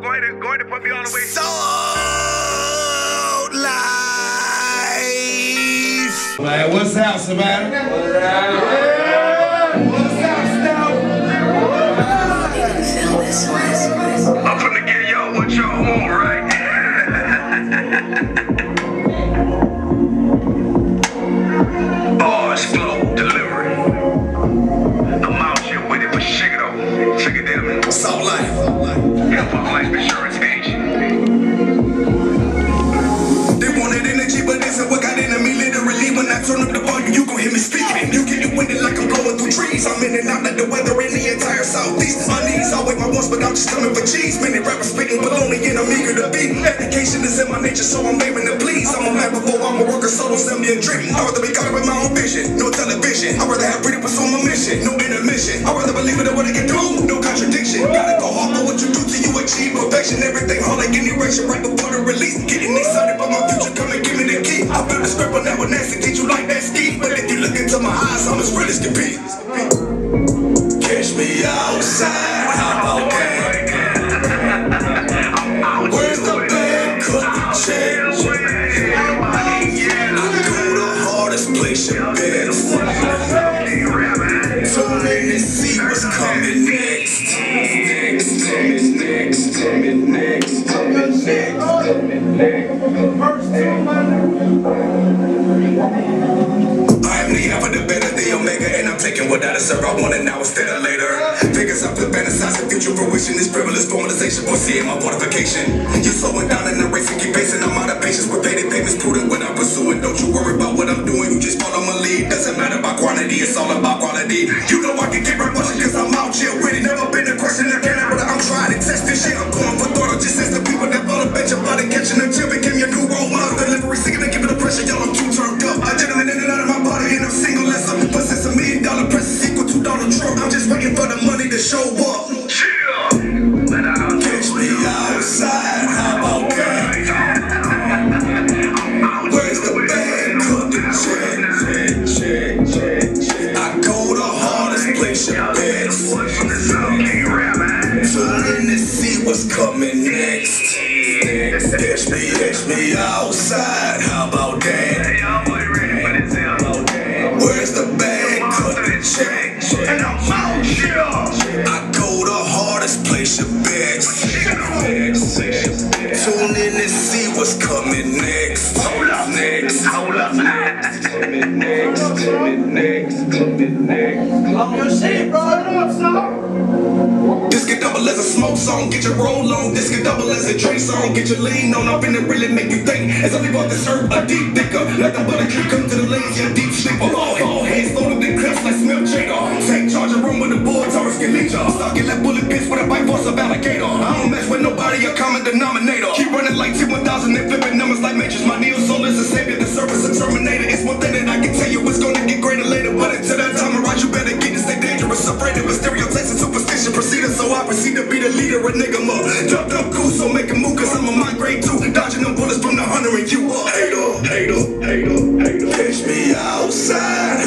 go ahead and go ahead and put me all the way. So life. Man, what's up, Savannah? What's up, Steph? Like the weather in the entire southeast. My knees always my wants, but I'm just coming for cheese. Many rappers spitting baloney and I'm eager to be. Education is in my nature, so I'm aiming to please. I'm a man before I'm a worker, so don't sell me a dream. I'd rather be caught up in my own vision. No television. I'd rather have freedom pursue my mission. No intermission. I'd rather believe in what I can do. No contradiction. Gotta go hard for what you do till you achieve perfection. Everything hard like any direction right before the release. Getting excited about my future, come and give me the key. I built a script on that one nasty, teach you like that ski. But if you look into my eyes, I'm as real as can be. Me outside, about that? Where's the bed? Cut the check. I go the hardest place you been. Tune in and see what's coming next. Next, coming next, coming next, coming next, taking what I deserve. I want it now instead of later. Figures I flip fantasize the future fruition. This privilege formalization, foreseeing my fortification. You're slowing down in the race and keep pacing. I'm out of patience with payday payments, prudent when I'm pursuing. Don't you worry about what I'm doing, you just follow my lead. Doesn't matter about quantity, it's all about quality. You know I can keep right watching cause I'm out here with show up. Catch me outside, how about that? Where's the? Cut the check. check, check, check. I go the hardest place you been. Tune in to see what's coming next. Catch me, catch me outside, Tune in and see what's coming next. Hold up. Next. Hold up. Coming next. Coming next. Coming next. I'm your shit, bro. You know what's up? This can double as a smoke song, get your roll on. This can double as a drink song, get your lean on. I'm finna really make you think. As I leave off this earth, a deep thinker. Like the butter creep come to the lazy, a deep sleeper. All all heads loaded in clips like smell Jada. Charge of room with the board, Taurus can lead ya. Stuck in that bullet bitch with a bite force of alligator. I don't mess with nobody, a common denominator. Keep running like T1000 and flipping numbers like matrix. My neo soul is a savior, the surface a terminator. It's one thing that I can tell you, it's gonna get greater later. But until that time around, you better get to stay dangerous. Afraid of a stereotypes and superstition proceeding, so I proceed to be the leader, a nigga more. Dubbed up cool, so make a move, cause I'm a migrate too. Dodging them bullets from the hunter and you a hater, hater, hater, hater. Catch me outside,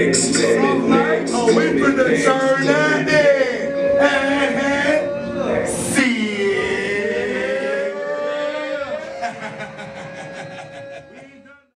About that? Where's the turn